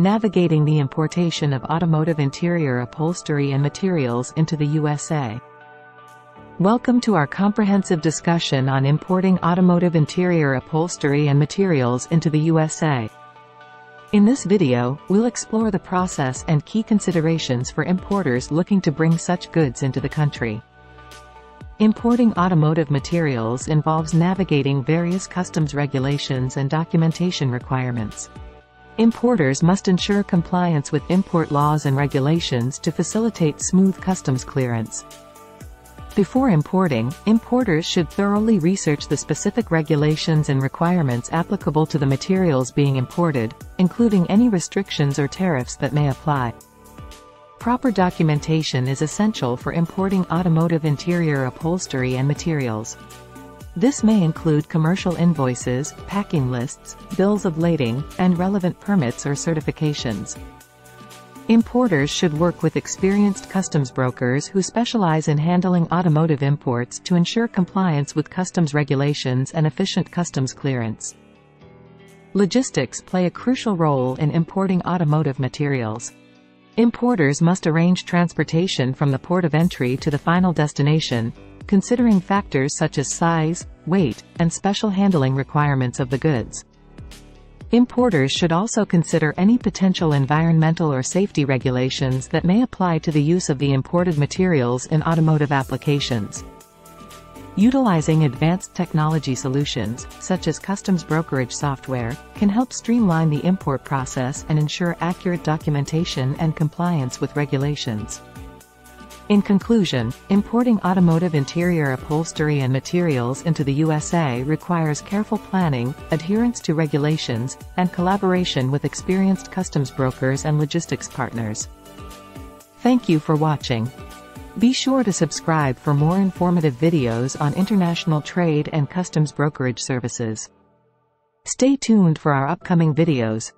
Navigating the importation of automotive interior upholstery and materials into the USA. Welcome to our comprehensive discussion on importing automotive interior upholstery and materials into the USA. In this video, we'll explore the process and key considerations for importers looking to bring such goods into the country. Importing automotive materials involves navigating various customs regulations and documentation requirements. Importers must ensure compliance with import laws and regulations to facilitate smooth customs clearance. Before importing, importers should thoroughly research the specific regulations and requirements applicable to the materials being imported, including any restrictions or tariffs that may apply. Proper documentation is essential for importing automotive interior upholstery and materials. This may include commercial invoices, packing lists, bills of lading, and relevant permits or certifications. Importers should work with experienced customs brokers who specialize in handling automotive imports to ensure compliance with customs regulations and efficient customs clearance. Logistics play a crucial role in importing automotive materials. Importers must arrange transportation from the port of entry to the final destination, considering factors such as size, weight, and special handling requirements of the goods. Importers should also consider any potential environmental or safety regulations that may apply to the use of the imported materials in automotive applications. Utilizing advanced technology solutions, such as customs brokerage software, can help streamline the import process and ensure accurate documentation and compliance with regulations. In conclusion, importing automotive interior upholstery and materials into the USA requires careful planning, adherence to regulations, and collaboration with experienced customs brokers and logistics partners. Thank you for watching. Be sure to subscribe for more informative videos on international trade and customs brokerage services. Stay tuned for our upcoming videos.